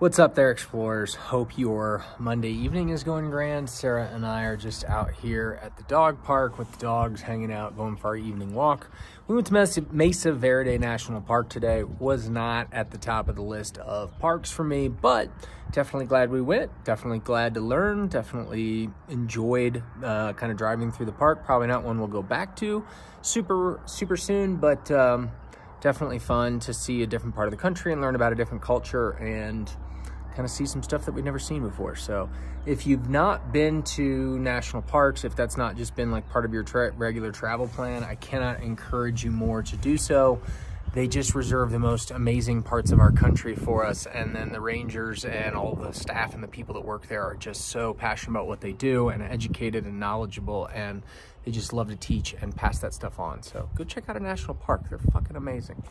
What's up there, explorers? Hope your Monday evening is going grand. Sarah and I are just out here at the dog park with the dogs, hanging out, going for our evening walk. We went to Mesa, Verde National Park today. Was not at the top of the list of parks for me, but definitely glad we went. Definitely glad to learn. Definitely enjoyed uh, kind of driving through the park. Probably not one we'll go back to super, super soon, but um, definitely fun to see a different part of the country and learn about a different culture and kind of see some stuff that we've never seen before. So if you've not been to national parks, if that's not just been like part of your tra regular travel plan, I cannot encourage you more to do so. They just reserve the most amazing parts of our country for us. And then the rangers and all the staff and the people that work there are just so passionate about what they do and educated and knowledgeable. And they just love to teach and pass that stuff on. So go check out a national park. They're fucking amazing.